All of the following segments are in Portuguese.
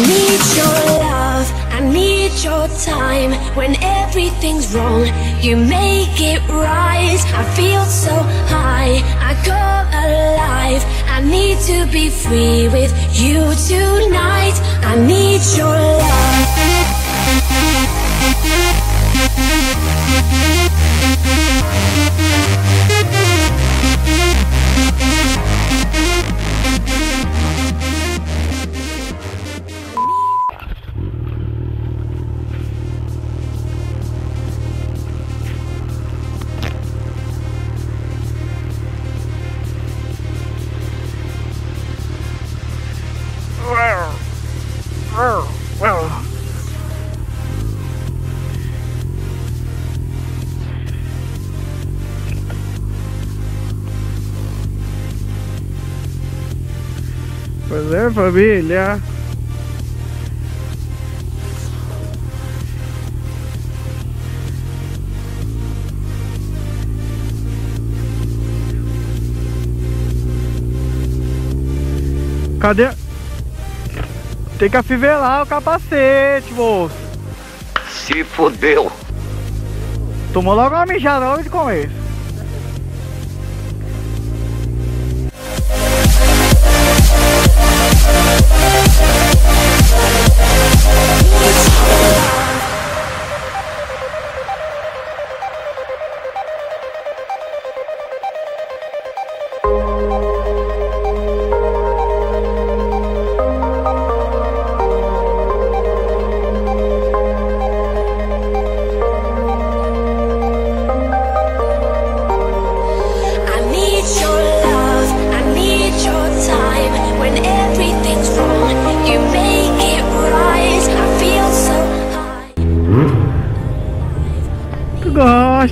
need your love, I need your time. When everything's wrong, you make it right. I feel so high, I come alive. I need to be free with you tonight. I need your love. Pois é, família. Cadê? Tem que afivelar o capacete, moço. Se fodeu. Tomou logo uma mijada logo de começo.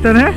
Gosta, né?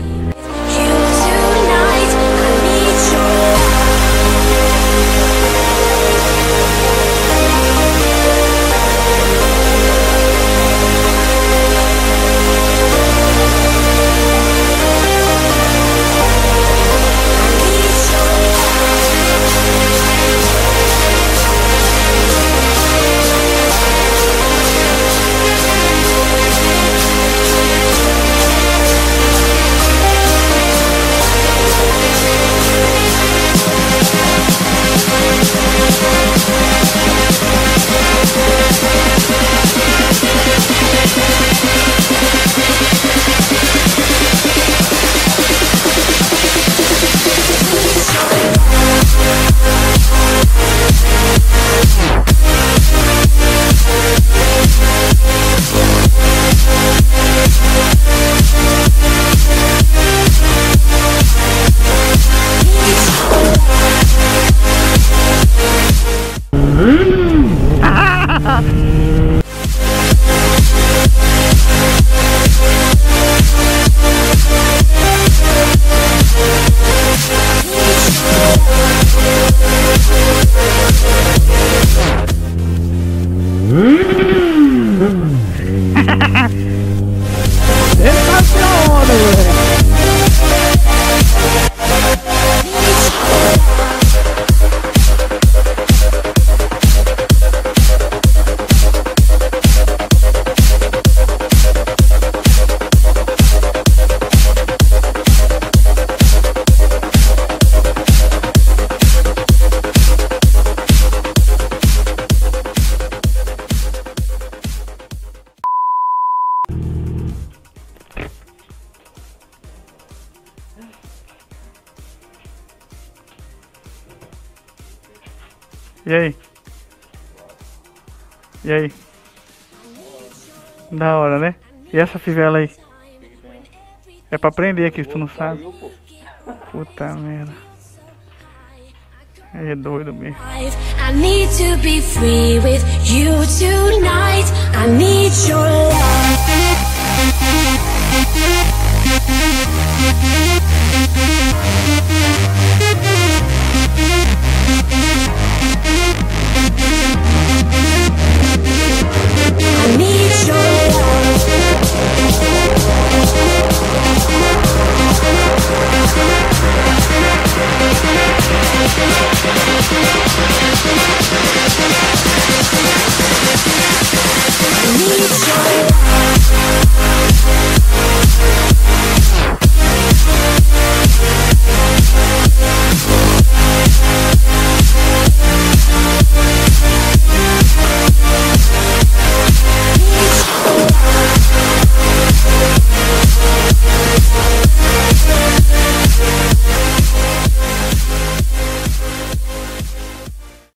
up. E aí? E aí? Da hora, né? E essa fivela aí? É pra aprender aqui, se tu não sabe. Puta merda. É doido mesmo. I need to be free with you tonight. I need your love.